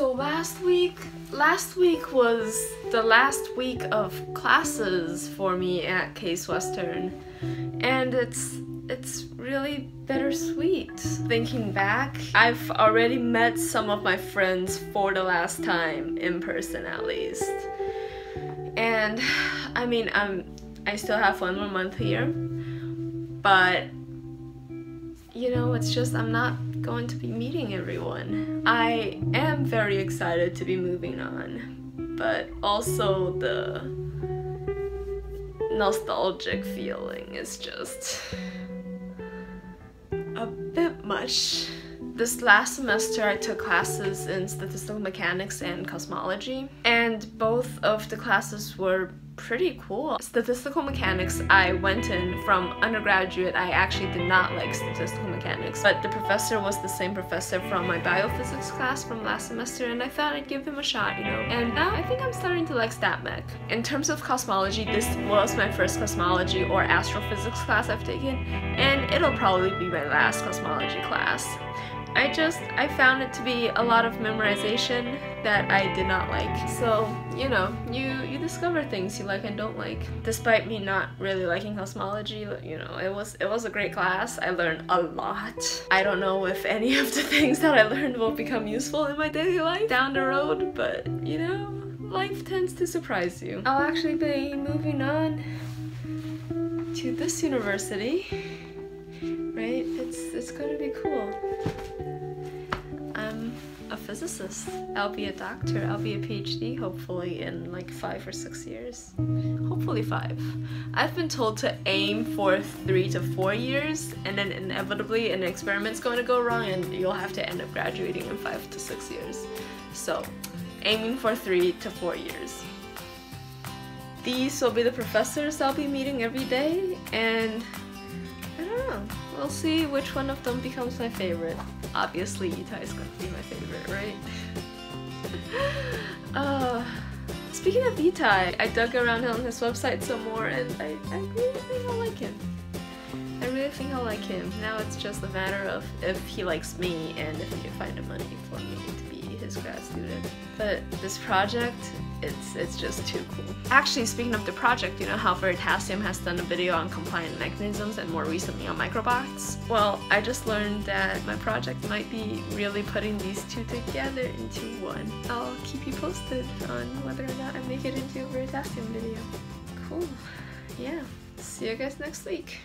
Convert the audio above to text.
So last week, last week was the last week of classes for me at Case Western, and it's it's really bittersweet. Thinking back, I've already met some of my friends for the last time in person at least. And I mean, I'm I still have one more month here, but you know, it's just I'm not going to be meeting everyone. I am very excited to be moving on, but also the nostalgic feeling is just a bit much. This last semester I took classes in statistical mechanics and cosmology, and both of the classes were pretty cool. Statistical mechanics, I went in from undergraduate. I actually did not like statistical mechanics, but the professor was the same professor from my biophysics class from last semester, and I thought I'd give him a shot, you know. And now I think I'm starting to like stat mech. In terms of cosmology, this was my first cosmology or astrophysics class I've taken, and it'll probably be my last cosmology class. I just, I found it to be a lot of memorization that I did not like. So, you know, you, you discover things you like and don't like. Despite me not really liking cosmology, you know, it was, it was a great class. I learned a lot. I don't know if any of the things that I learned will become useful in my daily life down the road, but, you know, life tends to surprise you. I'll actually be moving on to this university, right? It's, it's gonna be cool I'm a physicist. I'll be a doctor. I'll be a PhD hopefully in like five or six years. Hopefully five. I've been told to aim for three to four years and then inevitably an experiment's going to go wrong and you'll have to end up graduating in five to six years. So aiming for three to four years. These will be the professors I'll be meeting every day and I. We'll see which one of them becomes my favorite. Obviously, Itai is gonna be my favorite, right? uh, speaking of Itai, I dug around on his website some more and I, I really think I like him. I really think I like him. Now it's just a matter of if he likes me and if he can find the money for me to be his grad student. But this project it's it's just too cool. Actually, speaking of the project, you know how Veritasium has done a video on compliant mechanisms and more recently on microbots? Well, I just learned that my project might be really putting these two together into one. I'll keep you posted on whether or not I make it into a Veritasium video. Cool. Yeah. See you guys next week.